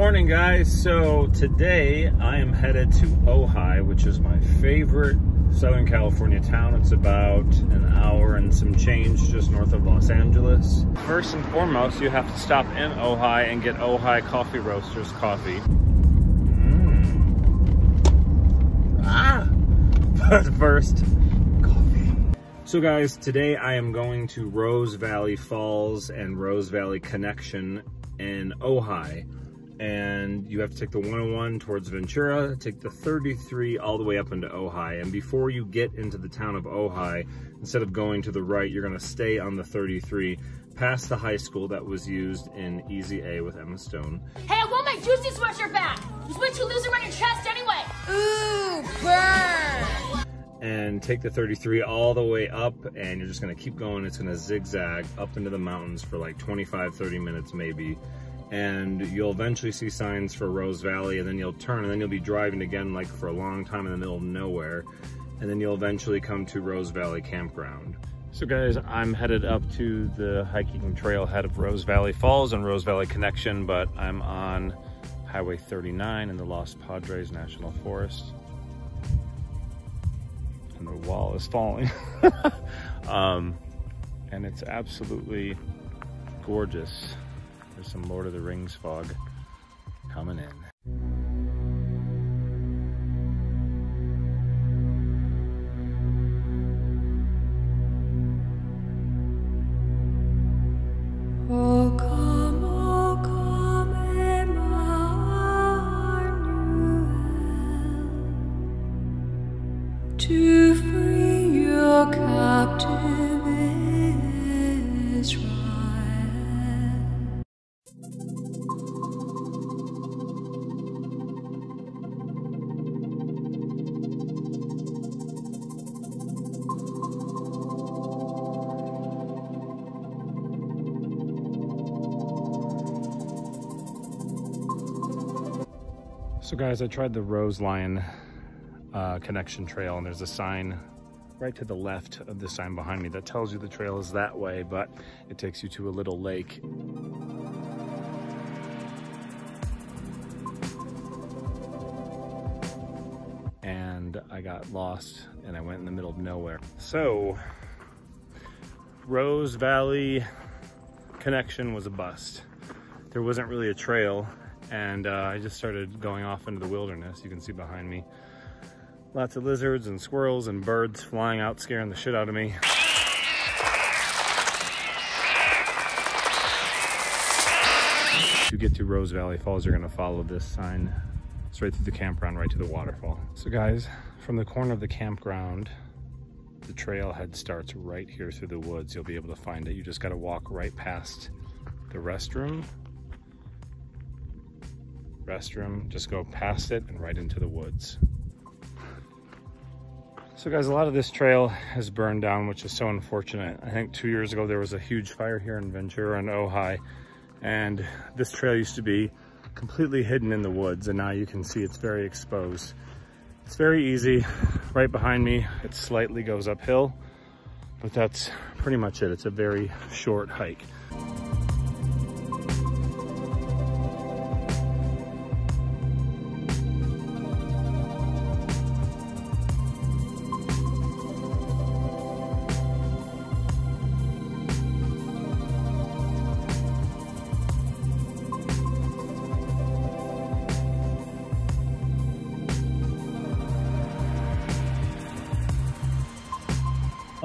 morning guys. So today I am headed to Ojai, which is my favorite Southern California town. It's about an hour and some change just north of Los Angeles. First and foremost, you have to stop in Ojai and get Ojai Coffee Roasters coffee. Mm. Ah! But first, coffee. So guys, today I am going to Rose Valley Falls and Rose Valley Connection in Ojai and you have to take the 101 towards Ventura, take the 33 all the way up into Ojai. And before you get into the town of Ojai, instead of going to the right, you're gonna stay on the 33 past the high school that was used in Easy A with Emma Stone. Hey, I want my juicy sweatshirt back! It's way too loose around your chest anyway! Ooh, burn! And take the 33 all the way up and you're just gonna keep going. It's gonna zigzag up into the mountains for like 25, 30 minutes maybe and you'll eventually see signs for Rose Valley and then you'll turn and then you'll be driving again like for a long time in the middle of nowhere and then you'll eventually come to Rose Valley Campground. So guys, I'm headed up to the hiking trail trailhead of Rose Valley Falls and Rose Valley Connection, but I'm on Highway 39 in the Los Padres National Forest. And the wall is falling. um, and it's absolutely gorgeous. There's some Lord of the Rings fog coming in. Oh, oh, to So guys, I tried the Rose Lion uh, connection trail and there's a sign right to the left of the sign behind me that tells you the trail is that way, but it takes you to a little lake. And I got lost and I went in the middle of nowhere. So, Rose Valley connection was a bust. There wasn't really a trail and uh, I just started going off into the wilderness. You can see behind me lots of lizards and squirrels and birds flying out scaring the shit out of me. To get to Rose Valley Falls, you're gonna follow this sign straight through the campground right to the waterfall. So guys, from the corner of the campground, the trailhead starts right here through the woods. You'll be able to find it. You just gotta walk right past the restroom restroom, just go past it and right into the woods. So guys, a lot of this trail has burned down, which is so unfortunate. I think two years ago, there was a huge fire here in Ventura and Ojai, and this trail used to be completely hidden in the woods, and now you can see it's very exposed. It's very easy. Right behind me, it slightly goes uphill, but that's pretty much it. It's a very short hike.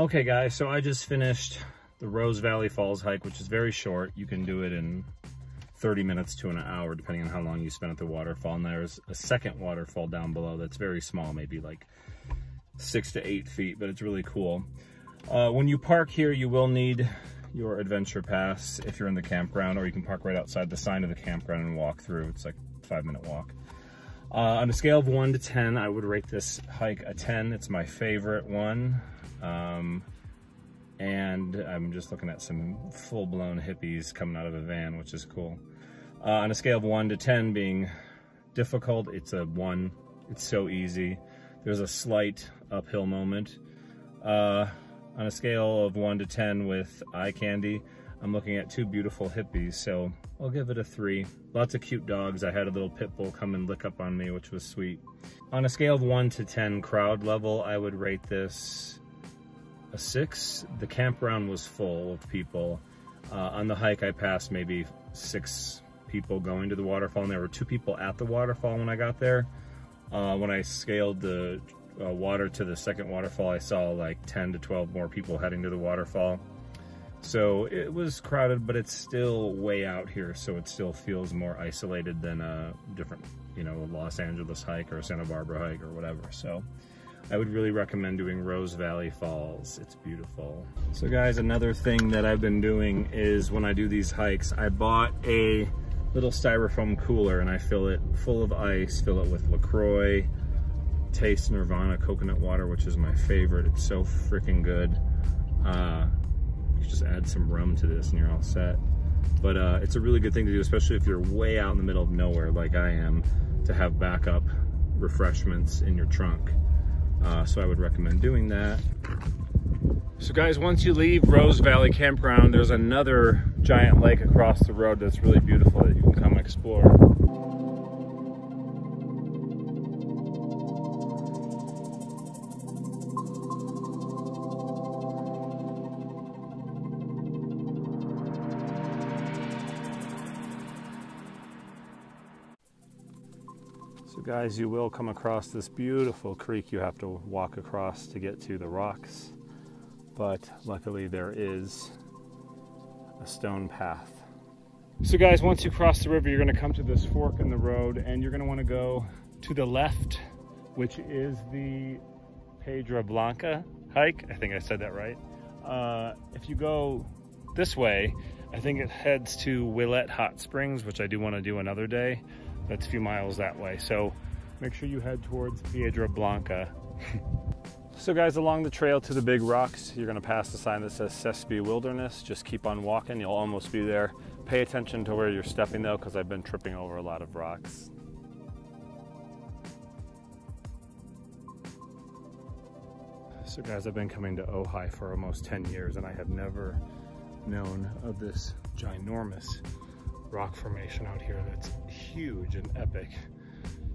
Okay guys, so I just finished the Rose Valley Falls hike, which is very short. You can do it in 30 minutes to an hour, depending on how long you spend at the waterfall. And there's a second waterfall down below that's very small, maybe like six to eight feet, but it's really cool. Uh, when you park here, you will need your adventure pass if you're in the campground, or you can park right outside the sign of the campground and walk through. It's like a five minute walk. Uh, on a scale of one to 10, I would rate this hike a 10. It's my favorite one. Um, and I'm just looking at some full-blown hippies coming out of a van, which is cool. Uh, on a scale of 1 to 10 being difficult, it's a 1. It's so easy. There's a slight uphill moment. Uh, on a scale of 1 to 10 with eye candy, I'm looking at two beautiful hippies, so I'll give it a three. Lots of cute dogs. I had a little pit bull come and lick up on me, which was sweet. On a scale of one to 10 crowd level, I would rate this a six. The campground was full of people. Uh, on the hike, I passed maybe six people going to the waterfall, and there were two people at the waterfall when I got there. Uh, when I scaled the uh, water to the second waterfall, I saw like 10 to 12 more people heading to the waterfall. So it was crowded, but it's still way out here, so it still feels more isolated than a different, you know, Los Angeles hike or Santa Barbara hike or whatever. So I would really recommend doing Rose Valley Falls. It's beautiful. So guys, another thing that I've been doing is when I do these hikes, I bought a little styrofoam cooler and I fill it full of ice, fill it with LaCroix, Taste Nirvana coconut water, which is my favorite. It's so freaking good. Uh, you just add some rum to this and you're all set. But uh, it's a really good thing to do, especially if you're way out in the middle of nowhere like I am, to have backup refreshments in your trunk. Uh, so I would recommend doing that. So guys, once you leave Rose Valley Campground, there's another giant lake across the road that's really beautiful that you can come explore. Guys, you will come across this beautiful creek you have to walk across to get to the rocks. But luckily there is a stone path. So guys, once you cross the river, you're gonna come to this fork in the road and you're gonna wanna go to the left, which is the Pedra Blanca hike. I think I said that right. Uh, if you go this way, I think it heads to Willett Hot Springs, which I do wanna do another day. That's a few miles that way. So make sure you head towards Piedra Blanca. so guys, along the trail to the big rocks, you're gonna pass the sign that says Sespe Wilderness. Just keep on walking, you'll almost be there. Pay attention to where you're stepping though, because I've been tripping over a lot of rocks. So guys, I've been coming to Ojai for almost 10 years and I have never known of this ginormous rock formation out here that's huge and epic.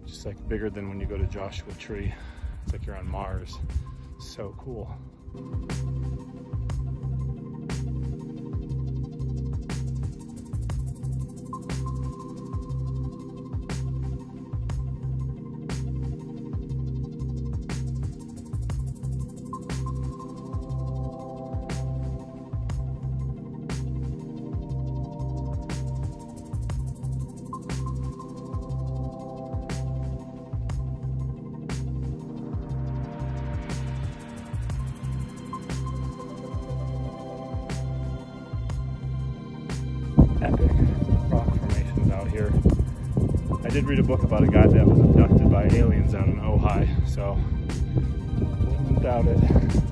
Just like bigger than when you go to Joshua Tree. It's like you're on Mars. So cool. Epic rock formations out here. I did read a book about a guy that was abducted by aliens out in Ojai, so wouldn't doubt it.